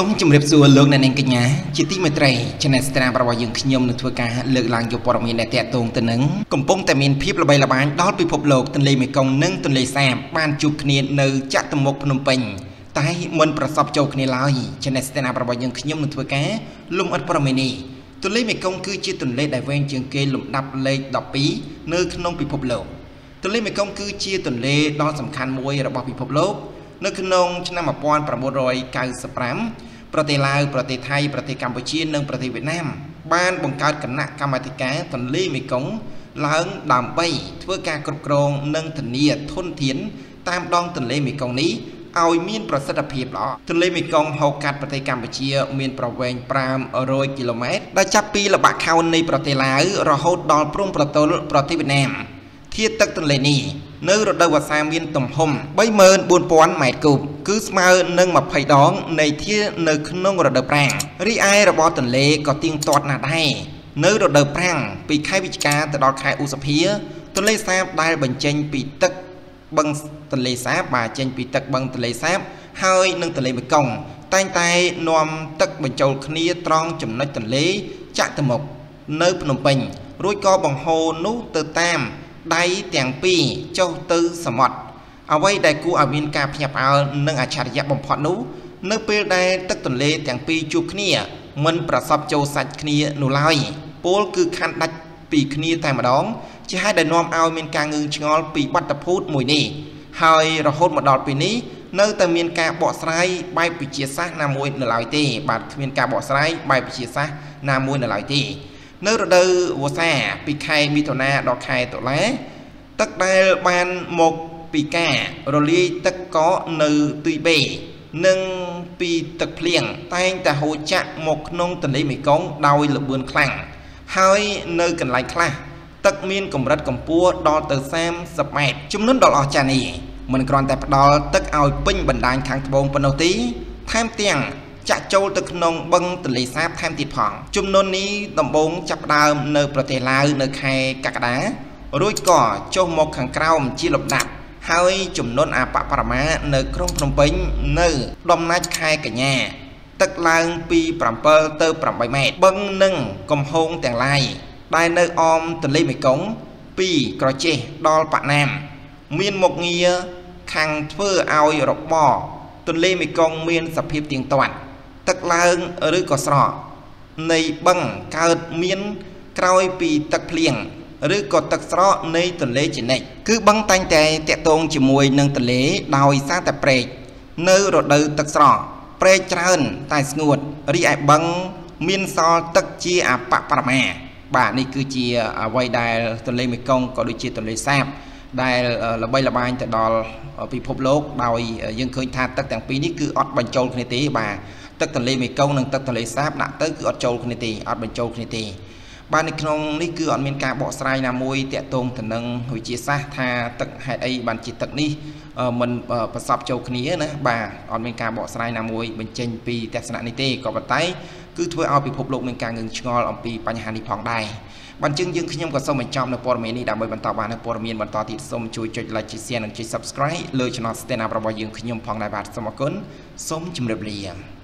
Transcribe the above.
សូមជម្រាបសួរលោកអ្នកនាងកញ្ញាជាទីមេត្រី Channel Star របស់យើងខ្ញុំនឹងធ្វើការលើកឡើងយកព័ត៌មានដែលតាក់ទងទៅនឹងកំពុងតែមានភាពល្បីល្បាញដល់ពិភពលោកទន្លេមេគង្គនិងទន្លេសាបបានជួបគ្នានៅចតុមុខភ្នំពេញតែមិនប្រសពចូលគ្នាឡើយ Channel Star របស់យើងខ្ញុំនឹងធ្វើការលំអិតព័ត៌មាននេះទន្លេមេគង្គគឺជាទន្លេដែលវែងជាងគេលំដាប់លេខ12នៅក្នុងពិភពលោកទន្លេមេគង្គគឺជាទន្លេដ៏សំខាន់មួយរបស់ពិភពលោក នៅក្នុងឆ្នាំ1995 ប្រទេសឡាវប្រទេសថៃប្រទេសកម្ពុជានិងប្រទេសវៀតណាមបានបង្កើតគណៈកម្មាធិការទន្លេមេគង្គឡើងដើម្បីធ្វើការគ្រប់គ្រងនិងធានាធនធានតាមដងទន្លេមេគង្គនេះឲ្យមានប្រសិទ្ធភាពល្អទន្លេមេគង្គហូរកាត់ប្រទេសកម្ពុជា មានប្រវែង500គីឡូម៉ែត្រដែលចាប់ពីល្បាក់ខោននៃប្រទេសឡាវរហូតដល់ព្រំប្រទល់ប្រទេសវៀតណាម ធាតុទឹកទន្លេនេះនៅរដូវវស្សាមានទំហំ34000ម៉ែត្រគូបគឺស្មើនឹង20ដងនៃធាតុនៅក្នុងរដូវប្រាំងរីឯរបបទន្លេក៏ទៀងទាត់ណាស់ដែរនៅរដូវប្រាំងពីខែវិច្ឆិកាទៅដល់ខែឧសភាទន្លេសាបដែលបញ្ចេញពីទឹកបឹងទន្លេសាបបាទចេញពីទឹកបឹងទន្លេសាប ហើយនឹងទន្លេមេគង្គតែងតែនាំទឹកបញ្ចូលគ្នាត្រង់ចំណុចទន្លេចតុមុខនៅភ្នំពេញរួចក៏បង្ហូរនោះទៅតាម ដៃទាំងពីរចុះទៅសមុទ្រអ្វីដែលគួរឲ្យមានការភ្ញាក់ផ្អើលនិងអច្ឆរិយៈបំផុតនោះនៅពេលដែលទឹកទន្លេទាំងពីរជួបគ្នាមិនប្រសពចូលសាច់គ្នានោះឡើយពលគឺខាន់ដាច់ពីគ្នាតែម្ដង ជាហេតុដែលនាំឲ្យមានការងឿងឆ្ងល់ពីបាតុភូតមួយនេះហើយរហូតមកដល់ពេលនេះនៅតែមានការបកស្រាយបែបវិទ្យាសាស្ត្រណាមួយនៅឡើយទេ បាទគ្មានការបកស្រាយបែបវិទ្យាសាស្ត្រណាមួយនៅឡើយទេ នៅរដូវវស្សាពីខែមិថុនាដល់ខែតុលា ទឹកដែលបានមកពីការរលាយទឹកកកនៅទីបេនិងពីទឹកភ្លៀងតែងតែហូរចាក់មកក្នុងទន្លេមេគង្គដោយលបឿនខ្លាំងហើយនៅកន្លែងខ្លះទឹកមានកម្រិតកម្ពស់ដល់ទៅ30ម៉ែត្រចំនួនដ៏អស្ចារ្យនេះមិនគ្រាន់តែផ្ដល់ទឹកឲ្យពេញបណ្ដាញខាងត្បូងប៉ុណ្ណោះទេថែមទាំង ចាក់ចូលទៅក្នុងបឹងទន្លេសាបថែមទៀតផងចំនួននេះដំបូងចាប់ដើមនៅប្រទេសឡាវនៅខែកក្កដារួចក៏ចុះមកខាងក្រោមជាលំដាប់ហើយចំនួនអបបរមានៅក្រុងភ្នំពេញនៅដំណាច់ខែកញ្ញាទឹកឡើងពី7ទៅ8ម៉ែត្របឹងនិងកំហូងទាំងឡាយដែលនៅអមទន្លេមេគង្គពីក្រចេះដល់ប៉ាណាម មានមុខងារខាងធ្វើឲ្យរបរទន្លេមេគង្គមានសភាពទៀងទាត់ ទឹកឡើងឬក៏ស្រកនៃបឹងកើតមានក្រោយពីទឹកភ្លៀងឬក៏ទឹកស្រកនៃទន្លេជានិច្ចគឺបឹងតែងតែតាក់ទងជាមួយនឹងទន្លេដោយសារតែព្រែកនៅរដូវទឹកស្រកព្រែកច្រើនតែស្ងួតរីឯបឹងមានសល់ទឹកជាអបបរមាបាទនេះគឺជាអ្វីដែលទន្លេមេគង្គក៏ដូចជាទន្លេសាបដែលល្បីល្បាញទៅដល់ពិភពលោកដោយយើងឃើញថាទឹកទាំងពីរនេះគឺអត់បញ្ចូលគ្នាទេបាទ ទឹកទន្លេមេគង្គនិងទឹកទន្លេសាបដាក់ទៅគឺអត់ចូលគ្នាទេអត់បញ្ចូលគ្នាទេបាទនៅក្នុងនេះគឺអត់មានការបកស្រាយណាមួយតាក់ទងទៅនឹងវិទ្យាសាស្ត្រថាទឹកហេតុអីបានជាទឹកនេះមិនប្រសពចូលគ្នាណាបាទអត់មានការបកស្រាយណាមួយបញ្ចេញពីទស្សនៈនេះទេក៏ប៉ុន្តែគឺធ្វើឲ្យពិភពលោកមានការងឿងឆ្ងល់អំពីបញ្ហានេះផងដែរបានជាងយើងខ្ញុំក៏សូមបញ្ចប់នៅព័ត៌មាននេះដើម្បីបន្តបាននៅព័ត៌មានបន្តទៀតសូមជួយចុច like ចុច share និងចុច subscribe លើ Channel Stand Up របស់យើងខ្ញុំផងដែរបាទសូមអរគុណសូមជម្រាបលា